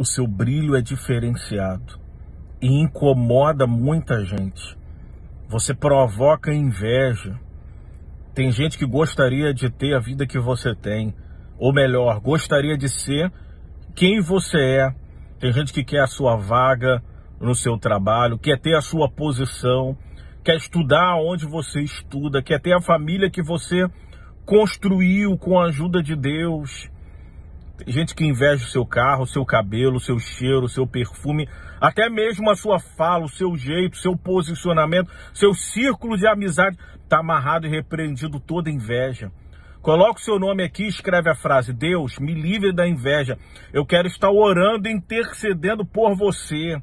o seu brilho é diferenciado e incomoda muita gente. Você provoca inveja. Tem gente que gostaria de ter a vida que você tem, ou melhor, gostaria de ser quem você é. Tem gente que quer a sua vaga no seu trabalho, quer ter a sua posição, quer estudar onde você estuda, quer ter a família que você construiu com a ajuda de Deus. Gente que inveja o seu carro, o seu cabelo, o seu cheiro, o seu perfume, até mesmo a sua fala, o seu jeito, o seu posicionamento, seu círculo de amizade está amarrado e repreendido toda inveja. Coloque o seu nome aqui e escreve a frase: Deus, me livre da inveja. Eu quero estar orando e intercedendo por você.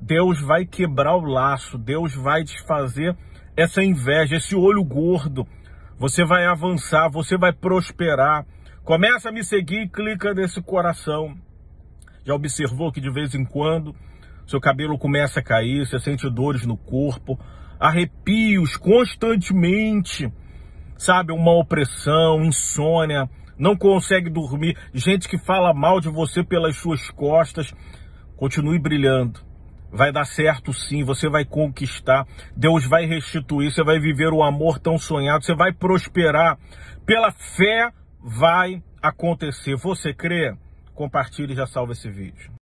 Deus vai quebrar o laço, Deus vai desfazer essa inveja, esse olho gordo. Você vai avançar, você vai prosperar. Começa a me seguir clica nesse coração. Já observou que de vez em quando seu cabelo começa a cair, você sente dores no corpo, arrepios constantemente, sabe? Uma opressão, insônia, não consegue dormir, gente que fala mal de você pelas suas costas. Continue brilhando. Vai dar certo sim, você vai conquistar, Deus vai restituir, você vai viver o amor tão sonhado, você vai prosperar. Pela fé vai acontecer. Você crê? Compartilhe e já salva esse vídeo.